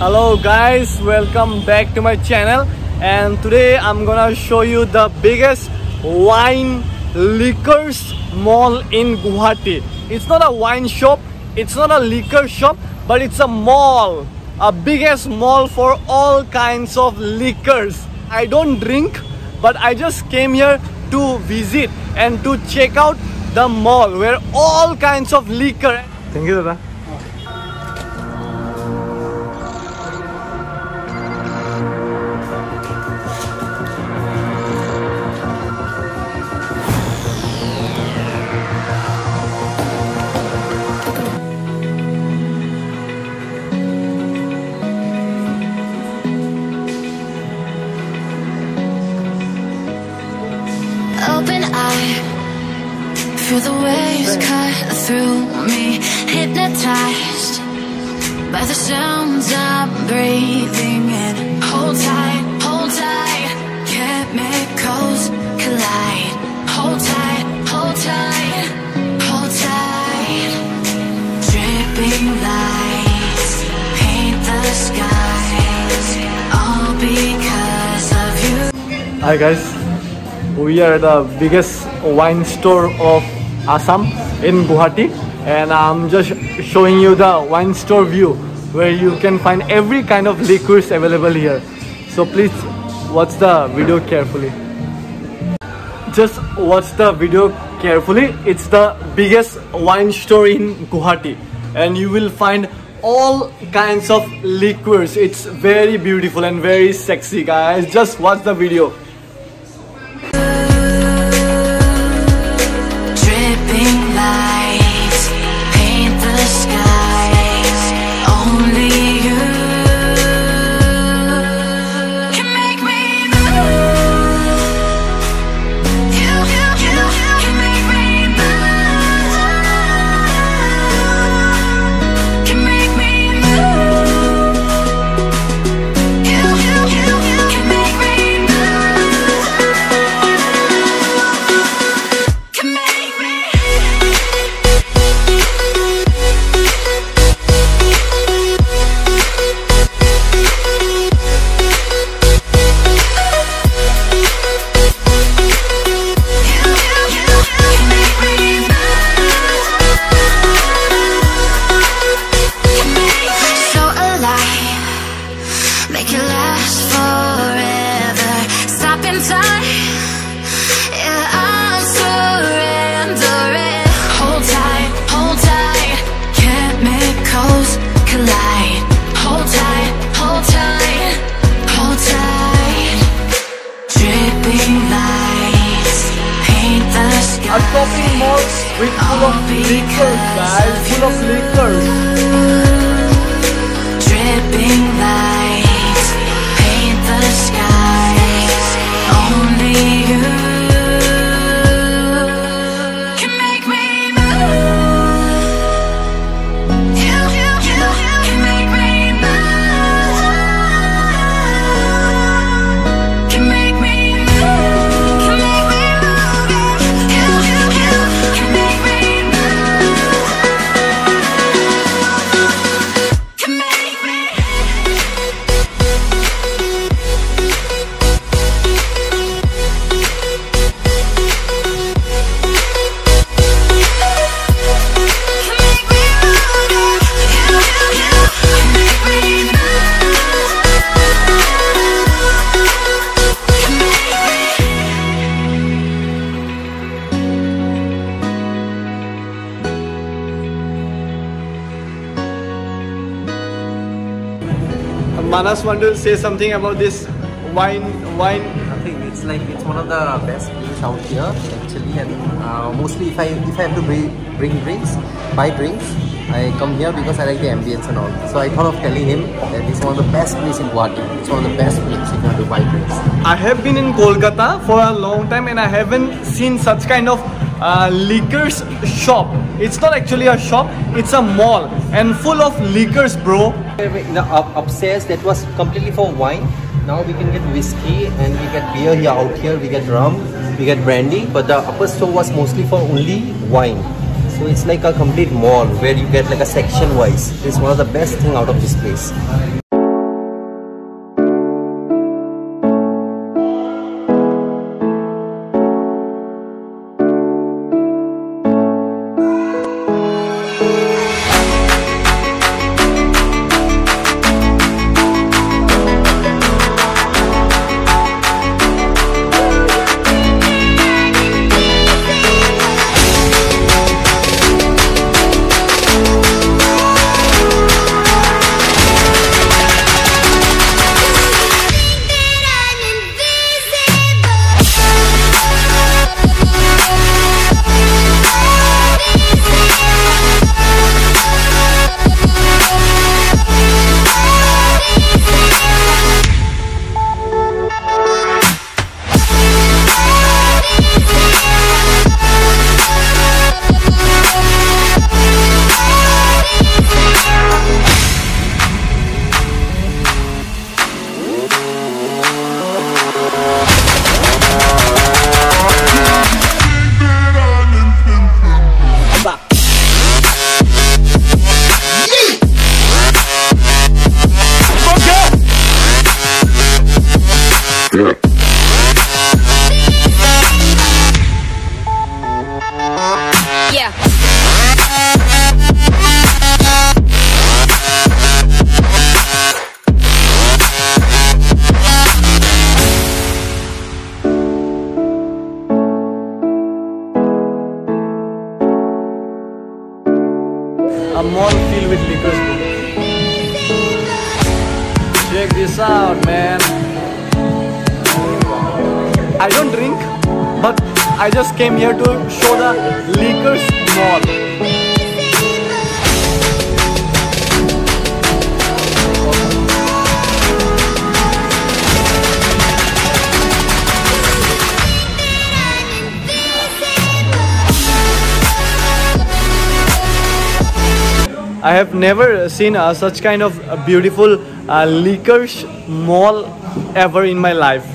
Hello guys, welcome back to my channel and today I'm gonna show you the biggest wine liquors mall in Guwahati. It's not a wine shop, it's not a liquor shop, but it's a mall. A biggest mall for all kinds of liquors. I don't drink, but I just came here to visit and to check out the mall where all kinds of liquor. Thank you, Dada. Hypnotized by the sounds I'm breathing in. Hold tight, hold tight, chemicals collide. Hold tight, hold tight, hold tight. Dripping lights paint the skies, all because of you. Hi guys, we are the biggest wine store of Assam in Guwahati and I'm just showing you the wine store view where you can find every kind of liquors available here. So please watch the video carefully. Just watch the video carefully. It's the biggest wine store in Guwahati and you will find all kinds of liquors. It's very beautiful and very sexy guys. Just watch the video. Manas want to say something about this wine, wine. Nothing. It's like it's one of the best place out here actually, and uh, mostly if I if I have to bring, bring drinks, buy drinks, I come here because I like the ambience and all. So I thought of telling him that it's one of the best places in Guwahati. It's one of the best places if you have to buy drinks. I have been in Kolkata for a long time and I haven't seen such kind of uh, liquors shop. It's not actually a shop, it's a mall and full of liquors, bro. Upstairs that was completely for wine. Now we can get whiskey and we get beer here out here. We get rum, we get brandy. But the upper store was mostly for only wine. So it's like a complete mall where you get like a section wise. It's one of the best thing out of this place. I just came here to show the liquors mall. I have never seen uh, such kind of beautiful uh, liquors mall ever in my life.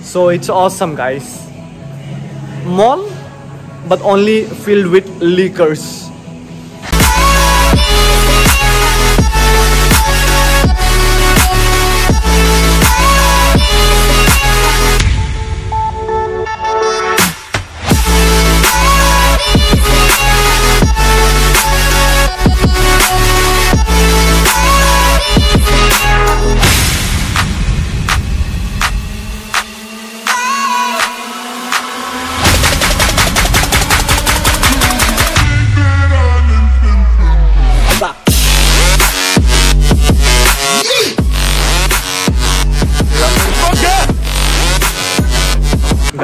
So it's awesome, guys. Mall, but only filled with liquors.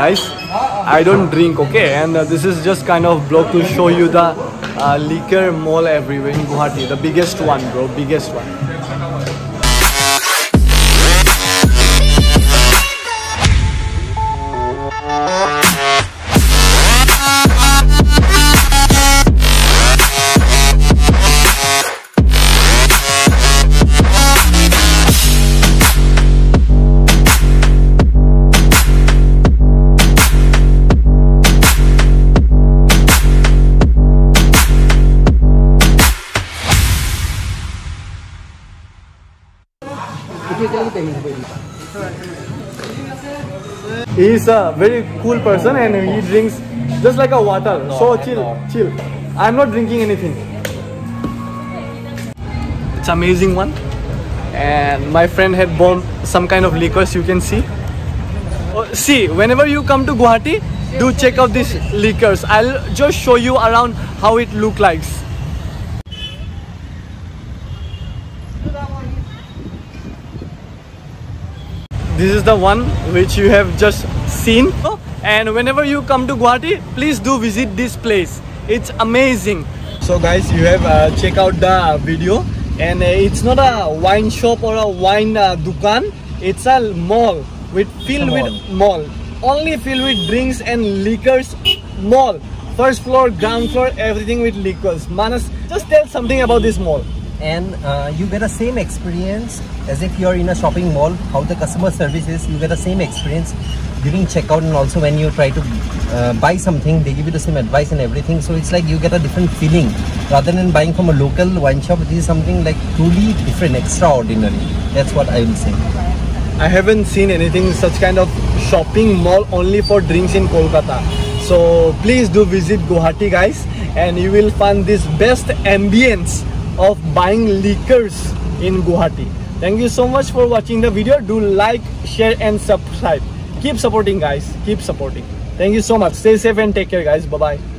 Guys. I don't drink okay? And uh, this is just kind of vlog to show you the uh, liquor mall everywhere in guwahati. The biggest one bro. Biggest one he's a very cool person and he drinks just like a water. So chill chill. I'm not drinking anything. It's amazing one. And my friend had bought some kind of liquors you can see. Oh, see whenever you come to guwahati do check out these liquors. I'll just show you around how it look like this is the one which you have just seen. And whenever you come to Guwahati please do visit this place. It's amazing. So guys you have uh, check out the video. And uh, it's not a wine shop or a wine uh, dukan. It's a mall with filled with mall. Only filled with drinks and liquors mall. First floor ground floor everything with liquors. Manas just tell something about this mall and uh, you get the same experience as if you're in a shopping mall how the customer service is you get the same experience during checkout and also when you try to uh, buy something, they give you the same advice and everything. So it's like you get a different feeling rather than buying from a local wine shop. This is something like truly different, extraordinary. That's what I will say. I haven't seen anything such kind of shopping mall only for drinks in Kolkata. So please do visit Guwahati guys and you will find this best ambience of buying liquors in Guwahati. Thank you so much for watching the video. Do like, share and subscribe. Keep supporting guys. Keep supporting. Thank you so much. Stay safe and take care guys. Bye bye.